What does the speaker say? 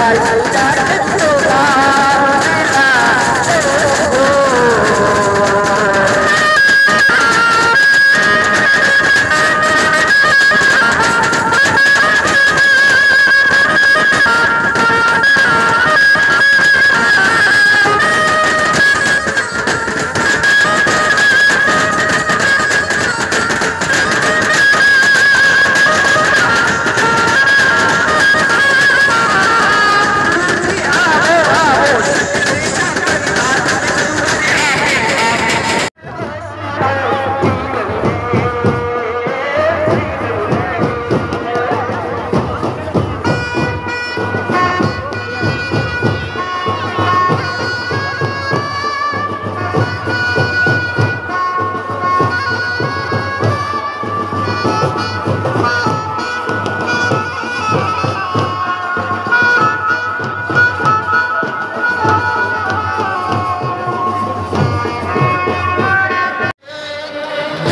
हमेशा हमेशा सदा